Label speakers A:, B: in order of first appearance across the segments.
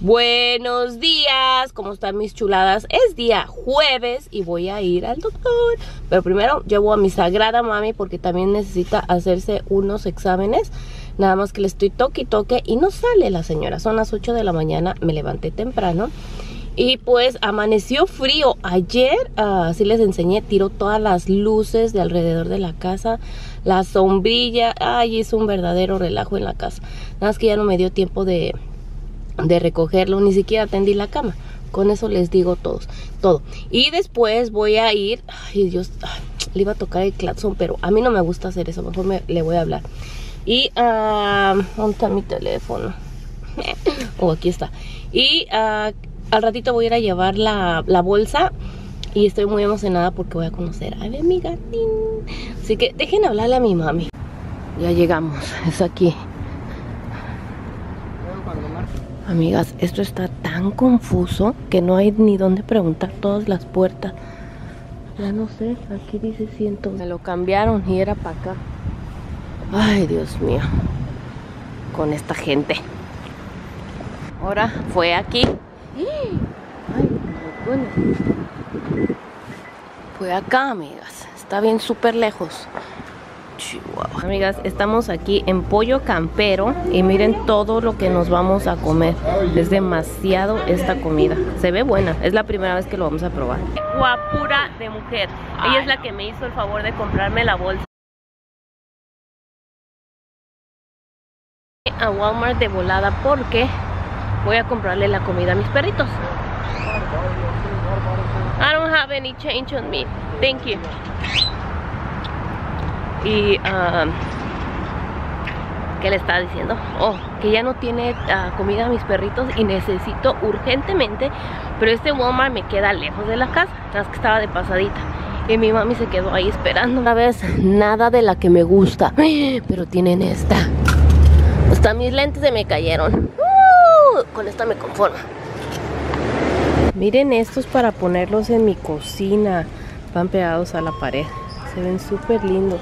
A: Buenos días, ¿cómo están mis chuladas? Es día jueves y voy a ir al doctor. Pero primero llevo a mi sagrada mami porque también necesita hacerse unos exámenes. Nada más que le estoy toque y toque y no sale la señora. Son las 8 de la mañana, me levanté temprano. Y pues amaneció frío. Ayer, así les enseñé, tiró todas las luces de alrededor de la casa. La sombrilla. Ay, es un verdadero relajo en la casa. Nada más que ya no me dio tiempo de de recogerlo, ni siquiera tendí la cama. Con eso les digo todos, todo. Y después voy a ir, ay Dios, le iba a tocar el claxon, pero a mí no me gusta hacer eso, mejor me, le voy a hablar. Y, uh, ¿dónde está mi teléfono? oh, aquí está. Y uh, al ratito voy a ir a llevar la, la, bolsa y estoy muy emocionada porque voy a conocer a mi amiga. Así que dejen hablarle a mi mami. Ya llegamos, es aquí. Amigas, esto está tan confuso que no hay ni dónde preguntar todas las puertas. Ya no sé, aquí dice ciento. Me lo cambiaron y era para acá. Ay, Dios mío. Con esta gente. Ahora fue aquí. Ay, bueno. Fue acá, amigas. Está bien súper lejos. Amigas, estamos aquí en Pollo Campero y miren todo lo que nos vamos a comer. Es demasiado esta comida. Se ve buena, es la primera vez que lo vamos a probar. Guapura de mujer. Ella es la que me hizo el favor de comprarme la bolsa. A Walmart de volada porque voy a comprarle la comida a mis perritos. I don't have any change on me. Thank you y uh, ¿qué le está diciendo? Oh, que ya no tiene uh, comida a mis perritos y necesito urgentemente, pero este Walmart me queda lejos de la casa, es que estaba de pasadita. Y mi mami se quedó ahí esperando. Una vez, nada de la que me gusta, pero tienen esta. Hasta mis lentes se me cayeron. Uh, con esta me conformo. Miren estos para ponerlos en mi cocina. Van pegados a la pared. Se ven súper lindos.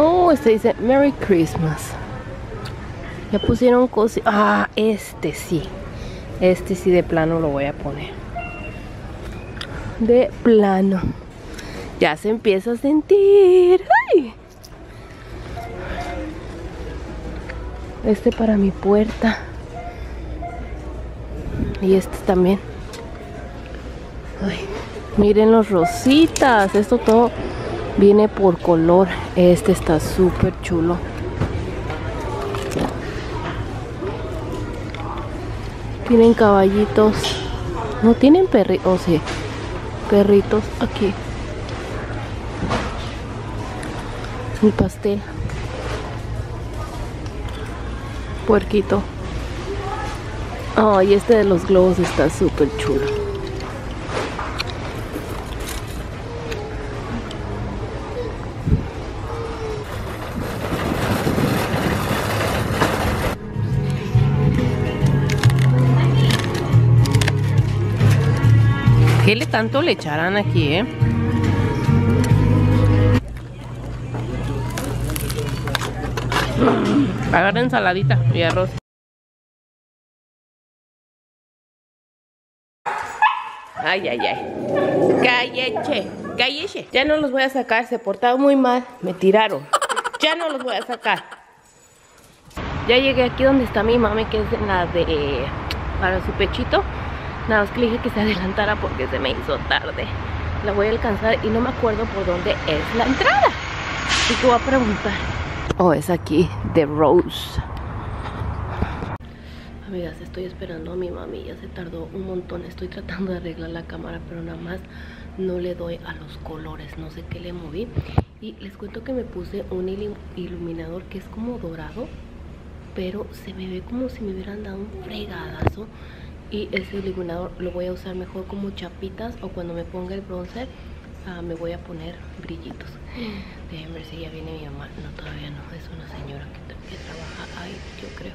A: Oh, este dice Merry Christmas. Ya pusieron cosas. Ah, este sí. Este sí de plano lo voy a poner. De plano. Ya se empieza a sentir. Este para mi puerta. Y este también. Miren los rositas. Esto todo Viene por color. Este está súper chulo. Tienen caballitos. No tienen perritos. Oh, sí. Perritos aquí. Mi pastel. Puerquito. Ay, este de los globos está súper chulo. ¿Qué le tanto le echarán aquí, eh? Agarra ensaladita y arroz. Ay, ay, ay. Calleche, calleche. Ya no los voy a sacar, se portaron muy mal. Me tiraron. Ya no los voy a sacar. Ya llegué aquí donde está mi mami, que es la de... Para su pechito. Nada más que le dije que se adelantara porque se me hizo tarde. La voy a alcanzar y no me acuerdo por dónde es la entrada. Así que voy a preguntar. Oh, es aquí, The Rose. Amigas, estoy esperando a mi mami. Ya se tardó un montón. Estoy tratando de arreglar la cámara, pero nada más no le doy a los colores. No sé qué le moví. Y les cuento que me puse un iluminador que es como dorado. Pero se me ve como si me hubieran dado un fregadazo y ese iluminador lo voy a usar mejor como chapitas o cuando me ponga el bronzer uh, me voy a poner brillitos déjenme ver si ya viene mi mamá. No todavía no, es una señora que, que trabaja ahí yo creo.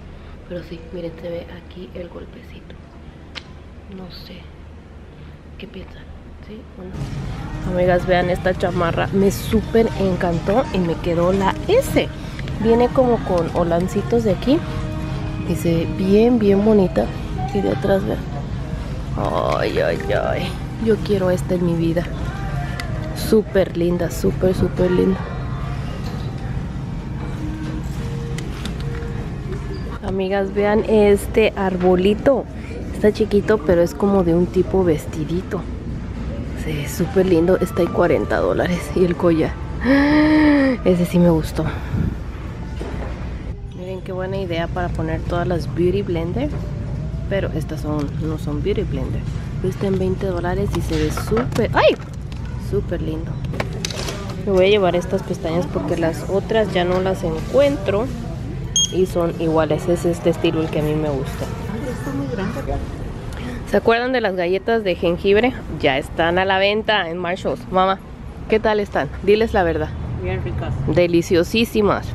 A: Pero sí, miren se ve aquí el golpecito. No sé ¿qué piensan? ¿Sí o Amigas, vean esta chamarra. Me súper encantó y me quedó la S. Viene como con holancitos de aquí. Ve bien, bien bonita. De atrás, vean. Ay, ay, ay. Yo quiero esta en mi vida. Súper linda, súper, súper linda. Amigas, vean este arbolito. Está chiquito, pero es como de un tipo vestidito. Ve súper lindo. Está en 40 dólares. Y el collar. Ese sí me gustó. Miren qué buena idea para poner todas las Beauty Blender. Pero estas son, no son Beauty Blender. Está en 20 dólares y se ve súper... ¡Ay! Súper lindo. Me voy a llevar estas pestañas porque las otras ya no las encuentro. Y son iguales. Es este estilo el que a mí me gusta. ¿Se acuerdan de las galletas de jengibre? Ya están a la venta en Marshalls. Mamá, ¿qué tal están? Diles la verdad.
B: Bien ricas.
A: Deliciosísimas.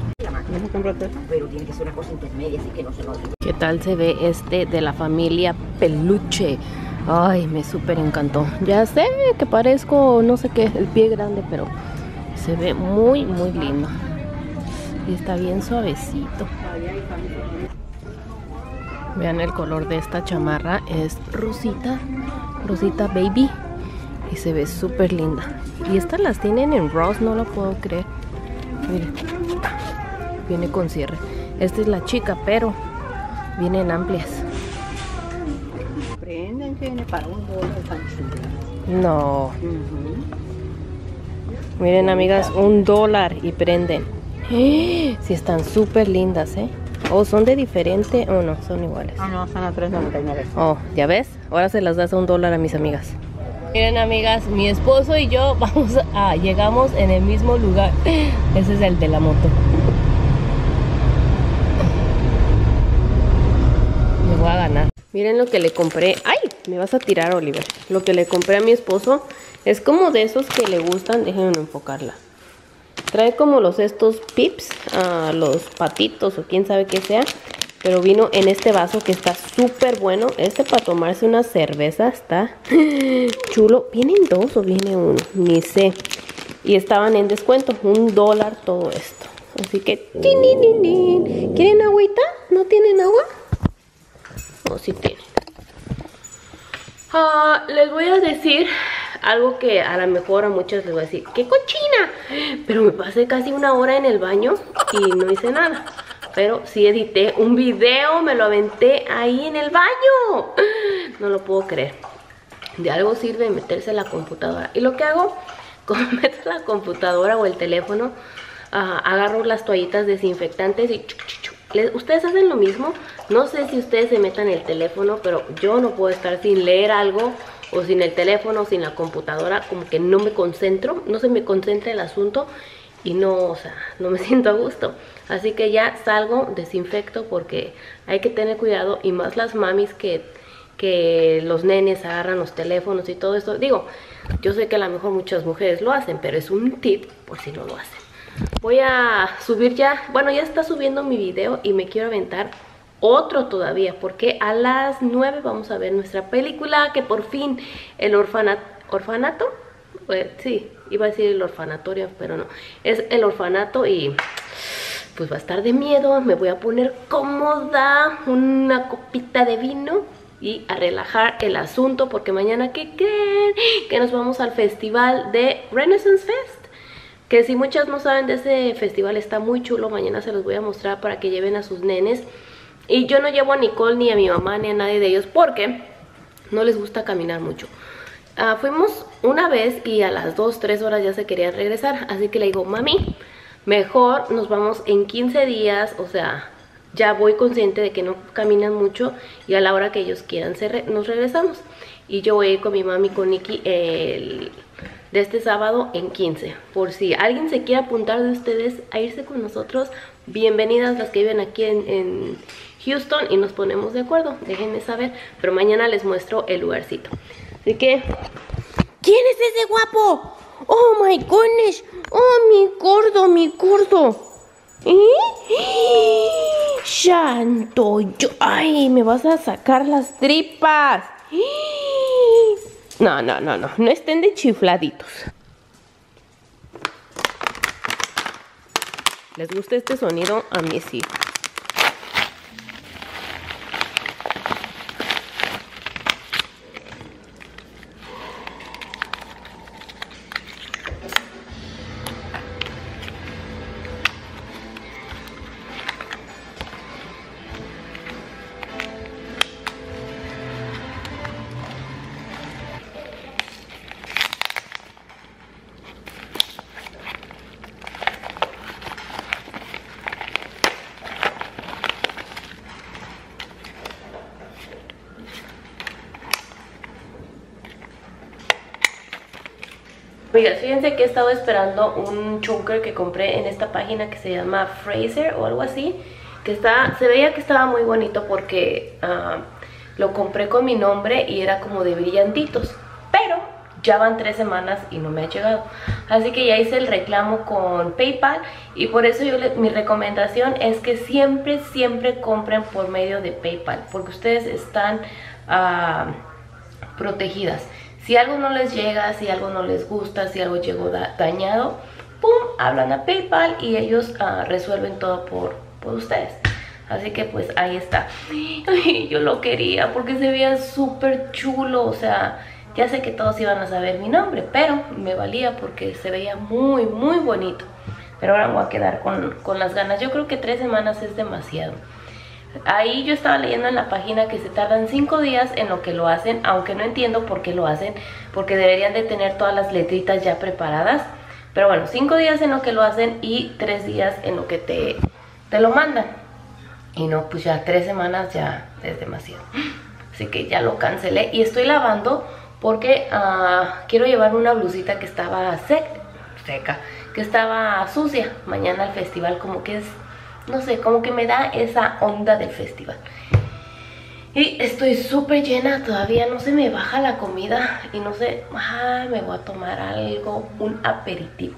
B: Pero tiene que ser una cosa intermedia, así que no se.
A: ¿Qué tal se ve este de la familia Peluche? Ay, me súper encantó. Ya sé que parezco, no sé qué, el pie grande, pero se ve muy, muy lindo. Y está bien suavecito. Vean el color de esta chamarra, es rosita, rosita baby. Y se ve súper linda. Y estas las tienen en Ross, no lo puedo creer. Miren, viene con cierre. Esta es la chica, pero vienen amplias.
B: Prenden, tiene para un dólar tan.
A: No. Miren, amigas, un dólar y prenden. ¡Eh! Sí, están súper lindas, ¿eh? O son de diferente o no, son iguales.
B: Ah, no, son a 3.99.
A: Oh, ¿ya ves? Ahora se las das a un dólar a mis amigas. Miren, amigas, mi esposo y yo vamos a, llegamos en el mismo lugar. Ese es el de la moto. A ganar. Miren lo que le compré. ¡Ay! Me vas a tirar, Oliver. Lo que le compré a mi esposo es como de esos que le gustan. Déjenme enfocarla. Trae como los estos pips, ah, los patitos o quién sabe qué sea. Pero vino en este vaso que está súper bueno. Este para tomarse una cerveza está chulo. ¿Vienen dos o viene uno? Ni sé. Y estaban en descuento. Un dólar todo esto. Así que... ¿Quieren agüita? ¿No tienen agua? Sí tienen. Ah, les voy a decir algo que a lo mejor a muchos les voy a decir, ¡qué cochina! Pero me pasé casi una hora en el baño y no hice nada. Pero sí edité un video, me lo aventé ahí en el baño. No lo puedo creer. De algo sirve meterse en la computadora. Y lo que hago, como meto la computadora o el teléfono, ah, agarro las toallitas desinfectantes y... chuc, ¿Ustedes hacen lo mismo? No sé si ustedes se metan el teléfono, pero yo no puedo estar sin leer algo o sin el teléfono, sin la computadora, como que no me concentro, no se me concentra el asunto y no, o sea, no me siento a gusto. Así que ya salgo, desinfecto porque hay que tener cuidado y más las mamis que, que los nenes agarran los teléfonos y todo esto. Digo, yo sé que a lo mejor muchas mujeres lo hacen, pero es un tip por si no lo hacen. Voy a subir ya, bueno ya está subiendo mi video y me quiero aventar otro todavía porque a las 9 vamos a ver nuestra película que por fin el orfanato, orfanato, Eh, sí, iba a decir el orfanatorio pero no, es el orfanato y pues va a estar de miedo, me voy a poner cómoda, una copita de vino y a relajar el asunto porque mañana, ¿qué creen? Que nos vamos al festival de Renaissance Fest. Que si muchas no saben de ese festival está muy chulo, mañana se los voy a mostrar para que lleven a sus nenes. Y yo no llevo a Nicole ni a mi mamá ni a nadie de ellos porque no les gusta caminar mucho. Ah, fuimos una vez y a las 2, 3 horas ya se querían regresar, así que le digo, mami, mejor nos vamos en 15 días, o sea, ya voy consciente de que no caminan mucho y a la hora que ellos quieran se nos regresamos. Y yo voy con mi mami, con Nikki, el, de este sábado en 15. Por si alguien se quiere apuntar de ustedes a irse con nosotros, bienvenidas las que viven aquí en, Houston y nos ponemos de acuerdo. Déjenme saber, pero mañana les muestro el lugarcito. Así que, ¿quién es ese guapo? Oh my goodness, oh mi gordo, mi gordo. ¿Eh? Santo, yo, ay, me vas a sacar las tripas. No, no, no, no, no estén de chifladitos. ¿Les gusta este sonido? A mí sí. Oiga, fíjense que he estado esperando un choker que compré en esta página que se llama Fraser o algo así. Que está, se veía que estaba muy bonito porque ah, lo compré con mi nombre y era como de brillantitos. Pero ya van tres semanas y no me ha llegado. Así que ya hice el reclamo con PayPal y por eso yo mi recomendación es que siempre, siempre compren por medio de PayPal. Porque ustedes están ah, protegidas. Si algo no les llega, si algo no les gusta, si algo llegó dañado, ¡pum! Hablan a PayPal y ellos ah, resuelven todo por, por ustedes. Así que pues ahí está. Ay, yo lo quería porque se veía súper chulo. O sea, ya sé que todos iban a saber mi nombre, pero me valía porque se veía muy, muy bonito. Pero ahora me voy a quedar con, con las ganas. Yo creo que tres semanas es demasiado. Ahí yo estaba leyendo en la página que se tardan 5 días en lo que lo hacen, aunque no entiendo por qué lo hacen, porque deberían de tener todas las letritas ya preparadas. Pero bueno, 5 días en lo que lo hacen y 3 días en lo que te, te lo mandan. Y no, pues ya 3 semanas ya es demasiado. Así que ya lo cancelé y estoy lavando porque uh, quiero llevar una blusita que estaba seca, que estaba sucia mañana al festival, como que es no sé, como que me da esa onda del festival. Y estoy súper llena, todavía no se me baja la comida y no sé, ah, me voy a tomar algo, un aperitivo.